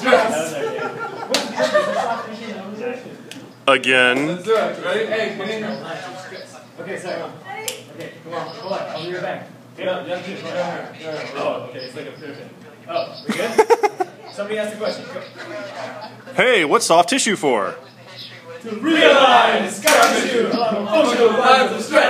stress. Again. Let's do it. Ready? Hey, get in here. Okay, sorry. Okay, come on, hold on. I'll be right back. Get up, jump have to it. Oh, okay, it's like a pyramid. Oh, we good? Somebody asked a question. Go. Hey, what's soft tissue for? To realize, got you, functional lines of stress.